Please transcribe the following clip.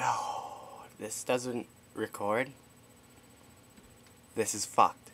Oh, this doesn't record. This is fucked.